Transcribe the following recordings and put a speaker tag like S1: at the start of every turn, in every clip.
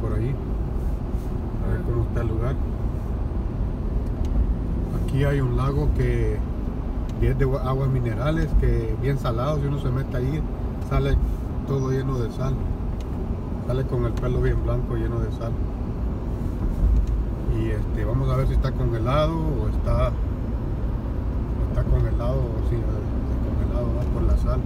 S1: por ahí. A ver cómo está el lugar. Aquí hay un lago que es de aguas minerales, que bien salado, si uno se mete ahí, sale todo lleno de sal. Sale con el pelo bien blanco, lleno de sal. Y este, vamos a ver si está congelado o está, está congelado o si está congelado ¿no? por la sal.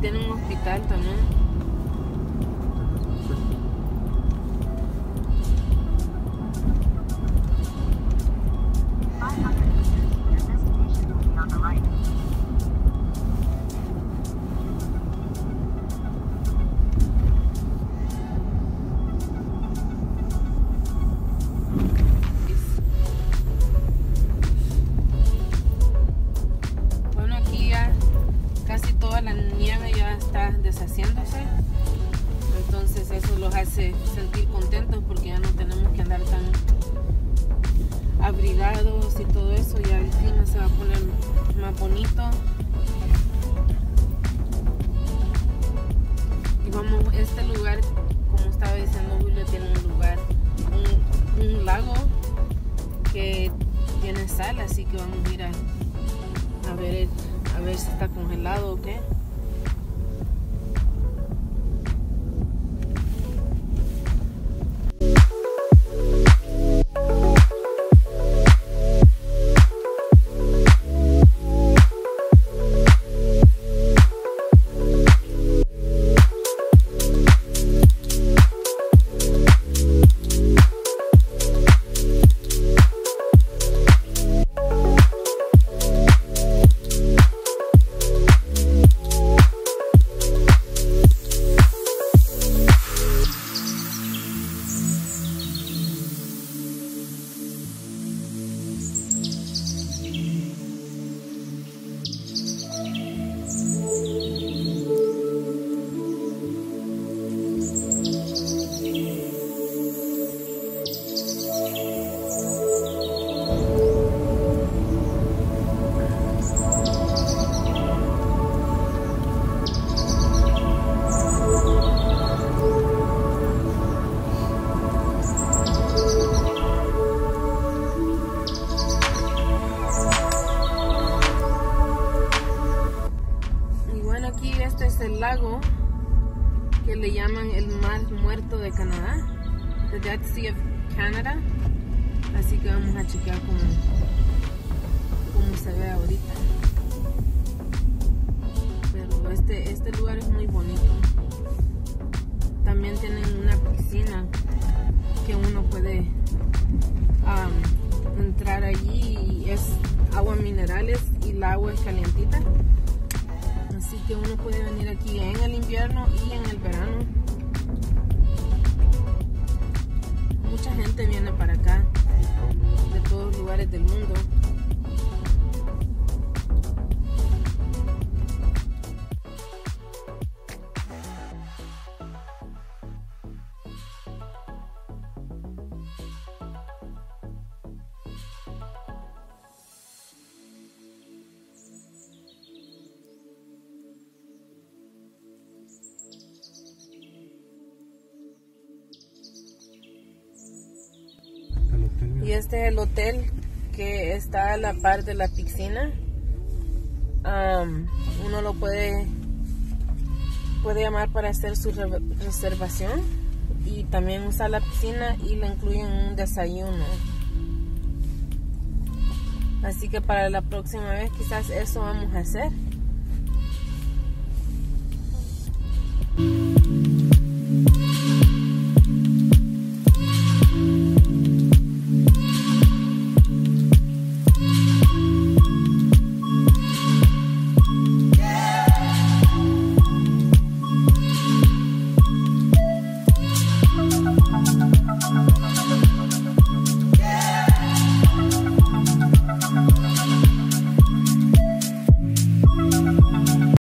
S2: Tiene un hospital también. Deshaciéndose. Entonces eso los hace sentir contentos porque ya no tenemos que andar tan abrigados y todo eso. Ya el clima se va a poner más bonito. Y vamos, este lugar, como estaba diciendo Julio, tiene un lugar, un, lago que tiene sal, así que vamos a ir a, ver a ver si está congelado o qué. Le llaman el mar muerto de Canadá, the Dead Sea of Canada. Así que vamos a chequear cómo, cómo se ve ahorita. Pero este, este lugar es muy bonito. También tienen una piscina que uno puede entrar allí y es agua minerales y el agua es calientita. Así que uno puede venir aquí en el invierno y en el verano. Mucha gente viene para acá de todos lugares del mundo. Y este es el hotel que está a la par de la piscina. Uno lo puede puede llamar para hacer su re- reservación y también usar la piscina y le incluyen un desayuno. Así que para la próxima vez quizás eso vamos a hacer.